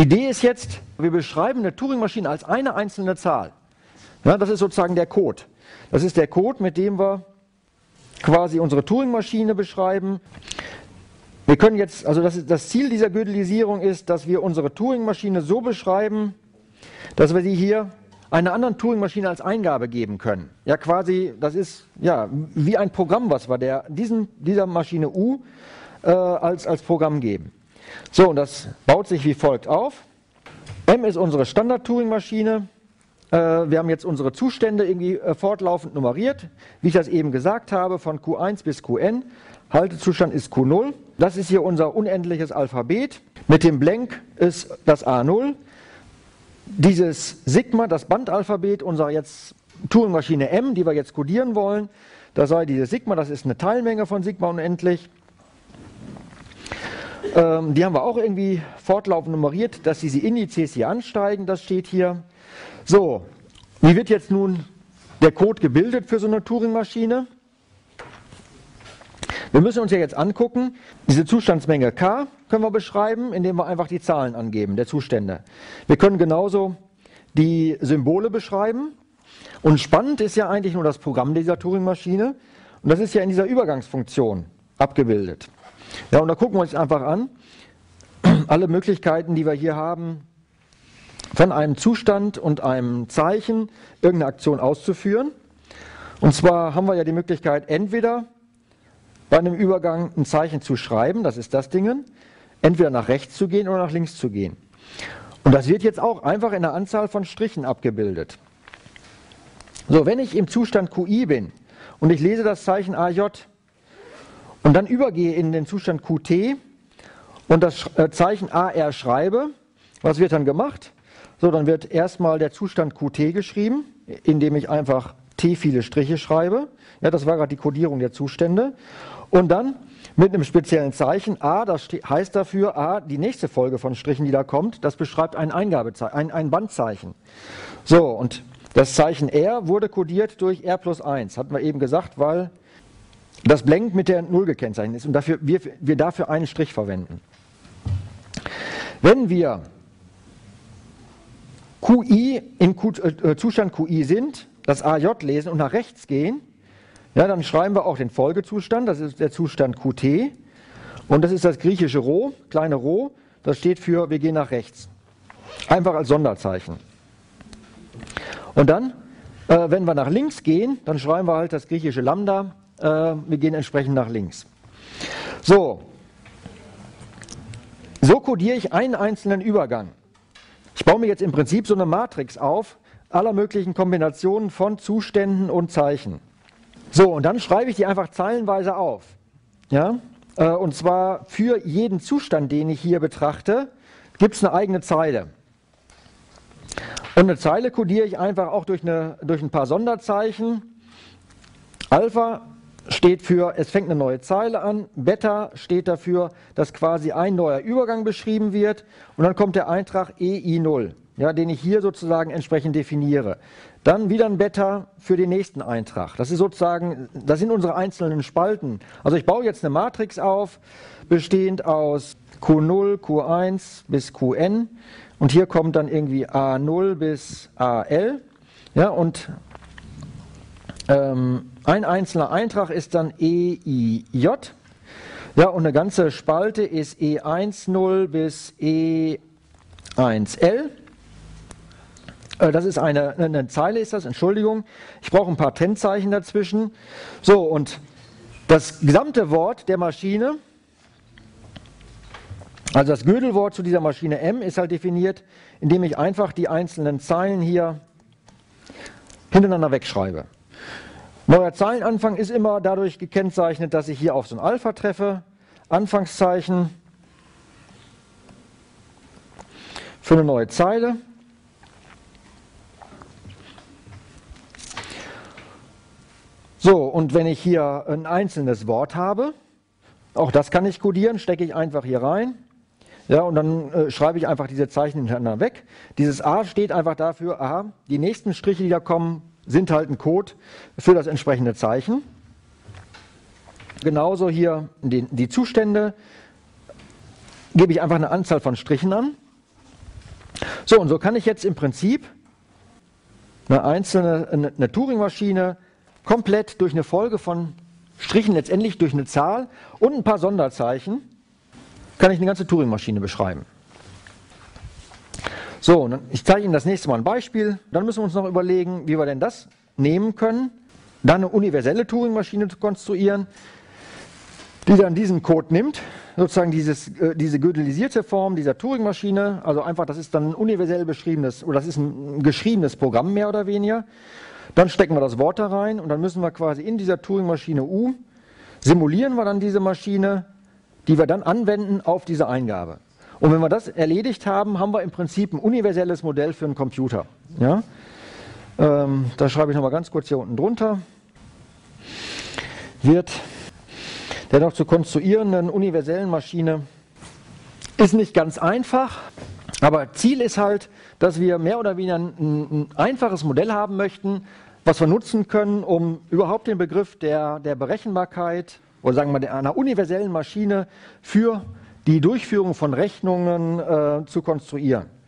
Idee ist jetzt, wir beschreiben eine Turing-Maschine als eine einzelne Zahl. Ja, das ist sozusagen der Code. Das ist der Code, mit dem wir quasi unsere Turing-Maschine beschreiben. Wir können jetzt, also das, das Ziel dieser Gödelisierung ist, dass wir unsere Turing-Maschine so beschreiben, dass wir sie hier einer anderen Turing-Maschine als Eingabe geben können. Ja, quasi, das ist ja wie ein Programm, was wir der, diesen, dieser Maschine U äh, als, als Programm geben. So, und das baut sich wie folgt auf. M ist unsere Standard-Turing-Maschine. Äh, wir haben jetzt unsere Zustände irgendwie äh, fortlaufend nummeriert, wie ich das eben gesagt habe, von Q1 bis Qn. Haltezustand ist Q0. Das ist hier unser unendliches Alphabet. Mit dem Blank ist das A0. Dieses Sigma, das Bandalphabet unserer jetzt Turing-Maschine M, die wir jetzt codieren wollen, da sei dieses Sigma, das ist eine Teilmenge von Sigma unendlich. Ähm, die haben wir auch irgendwie fortlaufend nummeriert, dass diese Indizes hier ansteigen, das steht hier. So, wie wird jetzt nun der Code gebildet für so eine Turing-Maschine? Wir müssen uns ja jetzt angucken, diese Zustandsmenge K können wir beschreiben, indem wir einfach die Zahlen angeben, der Zustände. Wir können genauso die Symbole beschreiben. Und spannend ist ja eigentlich nur das Programm dieser Turing-Maschine. Und das ist ja in dieser Übergangsfunktion abgebildet. Ja, und da gucken wir uns einfach an, alle Möglichkeiten, die wir hier haben, von einem Zustand und einem Zeichen irgendeine Aktion auszuführen. Und zwar haben wir ja die Möglichkeit, entweder bei einem Übergang ein Zeichen zu schreiben, das ist das Ding, entweder nach rechts zu gehen oder nach links zu gehen. Und das wird jetzt auch einfach in einer Anzahl von Strichen abgebildet. So, wenn ich im Zustand QI bin und ich lese das Zeichen AJ und dann übergehe in den Zustand QT und das äh, Zeichen AR schreibe, was wird dann gemacht? So, dann wird erstmal der Zustand QT geschrieben, indem ich einfach T viele Striche schreibe. Ja, das war gerade die Kodierung der Zustände. Und dann mit einem speziellen Zeichen A, das heißt dafür A, die nächste Folge von Strichen, die da kommt, das beschreibt ein Eingabezeichen, ein, ein Bandzeichen. So, und das Zeichen R wurde kodiert durch R plus 1, hatten wir eben gesagt, weil das Blank mit der Null gekennzeichnet ist und dafür, wir, wir dafür einen Strich verwenden. Wenn wir QI in Q, äh, Zustand QI sind, das AJ lesen und nach rechts gehen, ja, dann schreiben wir auch den Folgezustand, das ist der Zustand Qt. Und das ist das griechische Rho, kleine Rho, das steht für wir gehen nach rechts. Einfach als Sonderzeichen. Und dann, äh, wenn wir nach links gehen, dann schreiben wir halt das griechische Lambda, äh, wir gehen entsprechend nach links. So, so codiere ich einen einzelnen Übergang. Ich baue mir jetzt im Prinzip so eine Matrix auf, aller möglichen Kombinationen von Zuständen und Zeichen. So, und dann schreibe ich die einfach zeilenweise auf. Ja? Äh, und zwar für jeden Zustand, den ich hier betrachte, gibt es eine eigene Zeile. Und eine Zeile kodiere ich einfach auch durch, eine, durch ein paar Sonderzeichen. Alpha steht für, es fängt eine neue Zeile an. Beta steht dafür, dass quasi ein neuer Übergang beschrieben wird. Und dann kommt der Eintrag EI0, ja, den ich hier sozusagen entsprechend definiere. Dann wieder ein Beta für den nächsten Eintrag. Das ist sozusagen, das sind unsere einzelnen Spalten. Also ich baue jetzt eine Matrix auf, bestehend aus Q0, Q1 bis Qn. Und hier kommt dann irgendwie A0 bis AL. Ja, und ähm, ein einzelner Eintrag ist dann EIJ. Ja, und eine ganze Spalte ist E10 bis E1L. Äh, das ist eine, eine Zeile, ist das, Entschuldigung. Ich brauche ein paar Tennzeichen dazwischen. So, und das gesamte Wort der Maschine, also das Gödelwort zu dieser Maschine M, ist halt definiert, indem ich einfach die einzelnen Zeilen hier hintereinander wegschreibe. Neuer Zeilenanfang ist immer dadurch gekennzeichnet, dass ich hier auf so ein Alpha treffe. Anfangszeichen für eine neue Zeile. So, und wenn ich hier ein einzelnes Wort habe, auch das kann ich codieren, stecke ich einfach hier rein. Ja, und dann äh, schreibe ich einfach diese Zeichen hintereinander weg. Dieses A steht einfach dafür, aha, die nächsten Striche, die da kommen, sind halt ein Code für das entsprechende Zeichen. Genauso hier die, die Zustände gebe ich einfach eine Anzahl von Strichen an. So, und so kann ich jetzt im Prinzip eine einzelne eine, eine Turing-Maschine komplett durch eine Folge von Strichen, letztendlich durch eine Zahl und ein paar Sonderzeichen, kann ich eine ganze Turing-Maschine beschreiben. So, ich zeige Ihnen das nächste Mal ein Beispiel. Dann müssen wir uns noch überlegen, wie wir denn das nehmen können, dann eine universelle Turing-Maschine zu konstruieren, die dann diesen Code nimmt, sozusagen dieses, äh, diese gödelisierte Form dieser Turing-Maschine, also einfach, das ist dann ein universell beschriebenes, oder das ist ein geschriebenes Programm mehr oder weniger. Dann stecken wir das Wort da rein und dann müssen wir quasi in dieser Turing-Maschine U simulieren wir dann diese Maschine, die wir dann anwenden auf diese Eingabe. Und wenn wir das erledigt haben, haben wir im Prinzip ein universelles Modell für einen Computer. Ja? Ähm, da schreibe ich nochmal ganz kurz hier unten drunter. Wird der noch zu konstruierenden universellen Maschine ist nicht ganz einfach, aber Ziel ist halt, dass wir mehr oder weniger ein, ein einfaches Modell haben möchten, was wir nutzen können, um überhaupt den Begriff der, der Berechenbarkeit oder sagen wir einer universellen Maschine für die Durchführung von Rechnungen äh, zu konstruieren.